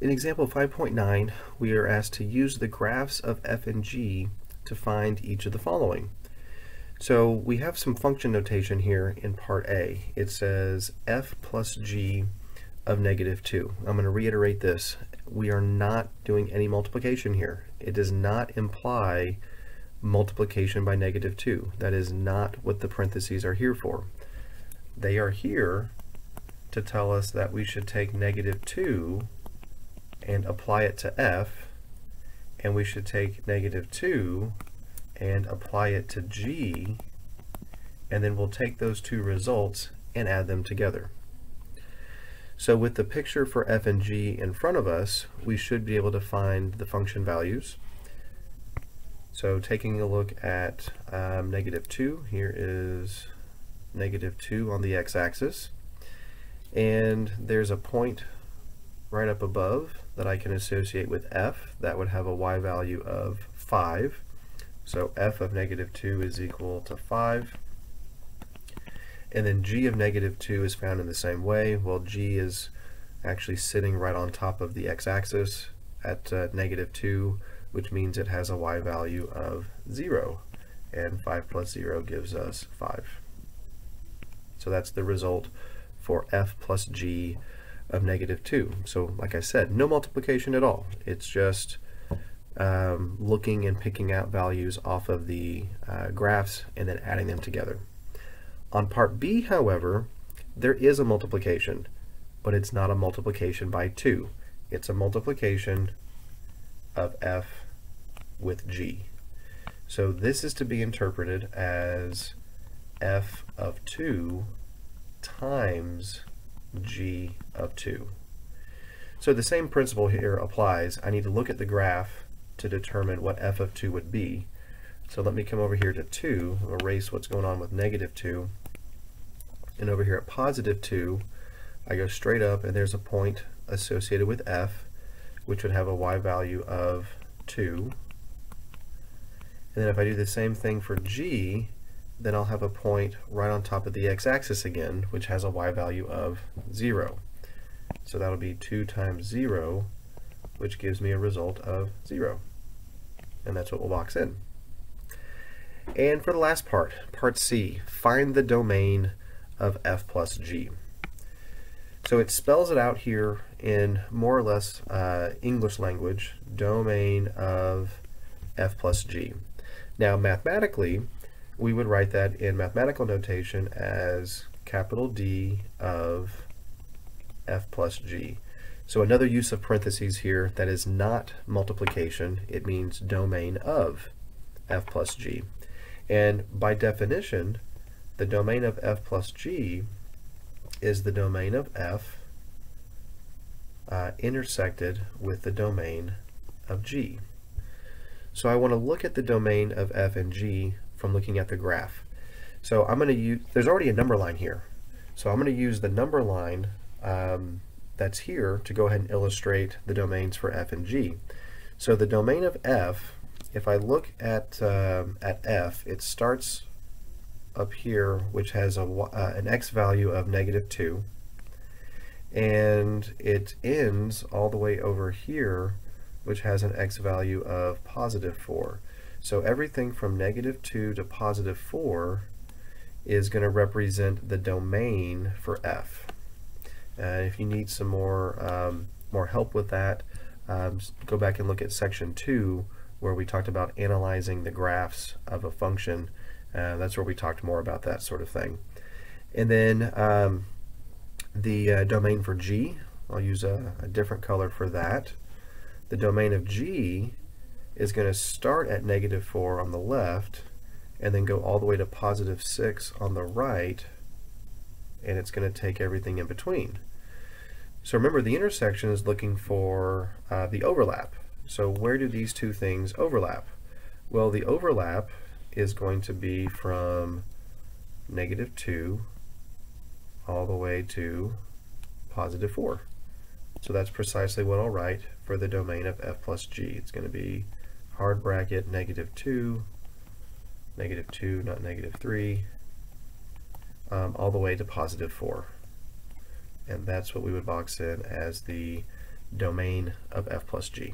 In example 5.9, we are asked to use the graphs of f and g to find each of the following. So we have some function notation here in part A. It says f plus g of negative 2. I'm going to reiterate this. We are not doing any multiplication here. It does not imply multiplication by negative 2. That is not what the parentheses are here for. They are here to tell us that we should take negative 2 and apply it to f, and we should take negative 2 and apply it to g, and then we'll take those two results and add them together. So with the picture for f and g in front of us, we should be able to find the function values. So taking a look at um, negative 2, here is negative 2 on the x-axis. And there's a point right up above that I can associate with f. That would have a y value of 5. So f of negative 2 is equal to 5. And then g of negative 2 is found in the same way. Well, g is actually sitting right on top of the x-axis at uh, negative 2, which means it has a y value of 0. And 5 plus 0 gives us 5. So that's the result for f plus g of negative 2. So like I said, no multiplication at all. It's just um, looking and picking out values off of the uh, graphs and then adding them together. On part B, however, there is a multiplication, but it's not a multiplication by 2. It's a multiplication of f with g. So this is to be interpreted as f of 2 times g of 2. So the same principle here applies. I need to look at the graph to determine what f of 2 would be. So let me come over here to 2, erase what's going on with negative 2, and over here at positive 2, I go straight up and there's a point associated with f, which would have a y value of 2. And then if I do the same thing for g, then I'll have a point right on top of the x-axis again, which has a y value of 0. So that'll be 2 times 0, which gives me a result of 0. And that's what we'll box in. And for the last part, part C, find the domain of f plus g. So it spells it out here in more or less uh, English language, domain of f plus g. Now mathematically, we would write that in mathematical notation as capital D of f plus g. So another use of parentheses here that is not multiplication, it means domain of f plus g. And by definition, the domain of f plus g is the domain of f uh, intersected with the domain of g. So I want to look at the domain of f and g from looking at the graph. So I'm going to use, there's already a number line here. So I'm going to use the number line um, that's here to go ahead and illustrate the domains for f and g. So the domain of f, if I look at, uh, at f, it starts up here, which has a, uh, an x value of negative 2, and it ends all the way over here, which has an x value of positive 4. So everything from negative 2 to positive 4 is going to represent the domain for f. And if you need some more, um, more help with that, um, go back and look at section 2 where we talked about analyzing the graphs of a function. Uh, that's where we talked more about that sort of thing. And then um, the uh, domain for g, I'll use a, a different color for that. The domain of g is going to start at negative 4 on the left and then go all the way to positive 6 on the right and it's going to take everything in between. So remember the intersection is looking for uh, the overlap. So where do these two things overlap? Well the overlap is going to be from negative 2 all the way to positive 4. So that's precisely what I'll write for the domain of f plus g. It's going to be hard bracket negative 2, negative 2, not negative 3, um, all the way to positive 4. And that's what we would box in as the domain of f plus g.